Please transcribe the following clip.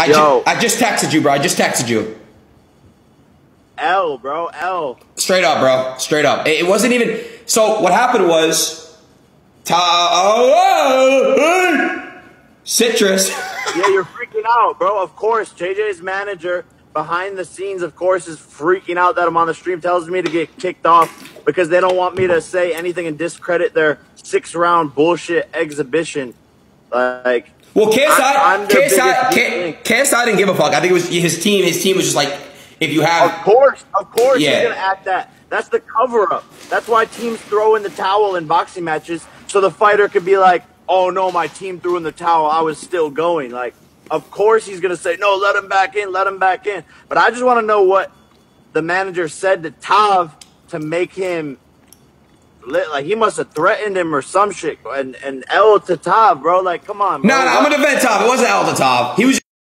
I, Yo. ju- I just texted you, bro. I just texted you. L, bro, L. Straight up, bro. Straight up. It, it wasn't even. So what happened was. Ta- oh, oh, citrus. Yeah, you're freaking out, bro. Of course, JJ's manager behind the scenes, of course, is freaking out that I'm on the stream. Tells me to get kicked off because they don't want me to say anything and discredit their six round bullshit exhibition. Like, Well, KSI, I- KSI, biggest K, weak link. KSI didn't give a fuck. I think it was his team. His team was just like, if you have, of course, of course, Yeah. he's gonna act that. That's the cover up. That's why teams throw in the towel in boxing matches so the fighter could be like, "Oh no, my team threw in the towel. I was still going." Like, of course he's gonna say, "No, let him back in. Let him back in." But I just want to know what the manager said to Tav to make him like he must have threatened him or some shit. And and El to Tav, bro. Like, come on. no, bro. no, I'm gonna Tav. It wasn't Al Tav. He was